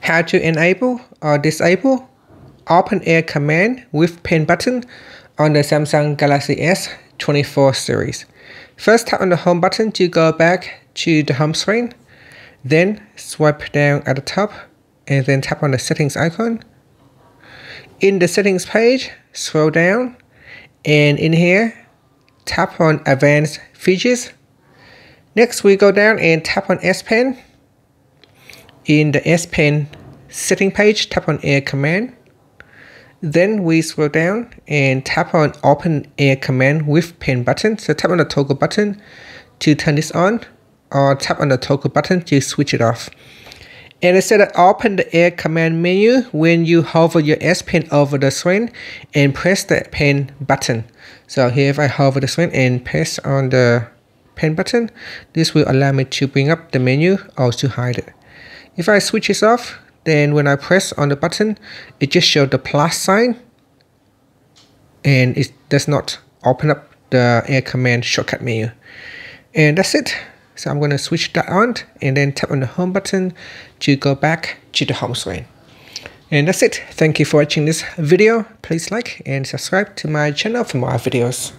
how to enable or disable open air command with pen button on the Samsung Galaxy S24 series. First tap on the home button to go back to the home screen. Then swipe down at the top and then tap on the settings icon. In the settings page, scroll down and in here, tap on advanced features. Next we go down and tap on S Pen. In the S Pen setting page, tap on air command. Then we scroll down and tap on open air command with pen button. So tap on the toggle button to turn this on or tap on the toggle button to switch it off. And instead of open the air command menu when you hover your S Pen over the screen and press the pen button. So here if I hover the screen and press on the pen button, this will allow me to bring up the menu or to hide it. If I switch this off, then when I press on the button, it just shows the plus sign and it does not open up the air command shortcut menu. And that's it. So I'm going to switch that on and then tap on the home button to go back to the home screen. And that's it. Thank you for watching this video. Please like and subscribe to my channel for more videos.